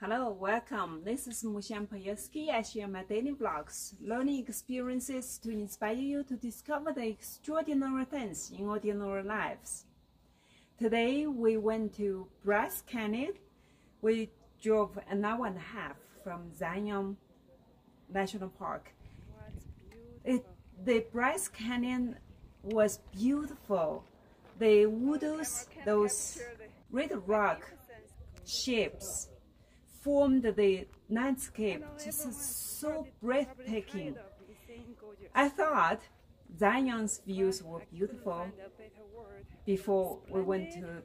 Hello, welcome. This is Muxiang Payeski. I share my daily vlogs, learning experiences to inspire you to discover the extraordinary things in ordinary lives. Today we went to Bryce Canyon. We drove an hour and a half from Zion National Park. It, the Bryce Canyon was beautiful. The woods, those red rock shapes formed the landscape just so breathtaking. I thought Zion's views were beautiful before we went to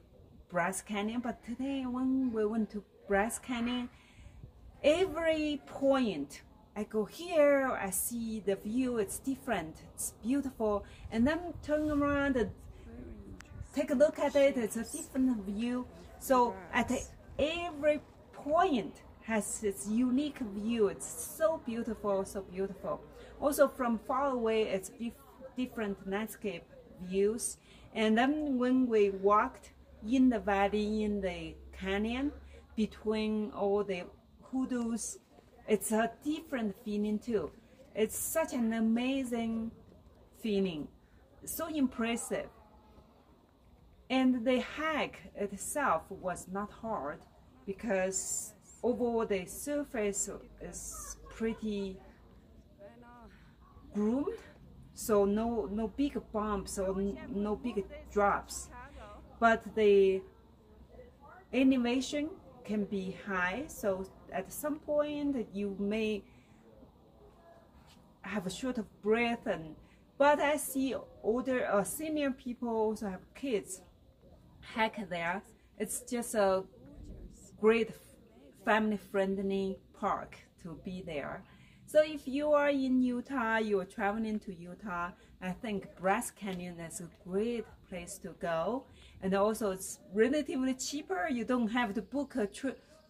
Bryce Canyon, but today when we went to Bryce Canyon, every point I go here, I see the view, it's different, it's beautiful, and then turn around and take a look at it, it's a different view. So at every point has its unique view. It's so beautiful, so beautiful. Also from far away, it's different landscape views. And then when we walked in the valley, in the canyon, between all the hoodoos, it's a different feeling too. It's such an amazing feeling, so impressive. And the hike itself was not hard because overall the surface is pretty groomed so no no big bumps or no big drops. But the elevation can be high so at some point you may have a short of breath and but I see older uh, senior people also have kids hike there. It's just a great family-friendly park to be there. So if you are in Utah, you're traveling to Utah, I think Bryce Canyon is a great place to go. And also it's relatively cheaper. You don't have to book a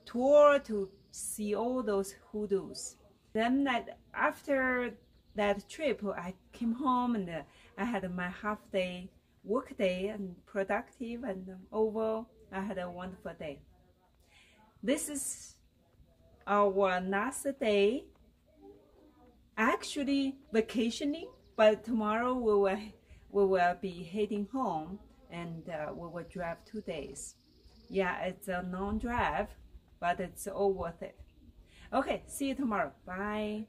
tour to see all those hoodoos. Then that after that trip, I came home and uh, I had my half day work day and productive and overall I had a wonderful day. This is our last day. Actually vacationing, but tomorrow we will we will be heading home and uh, we will drive two days. Yeah, it's a long drive, but it's all worth it. Okay, see you tomorrow. Bye.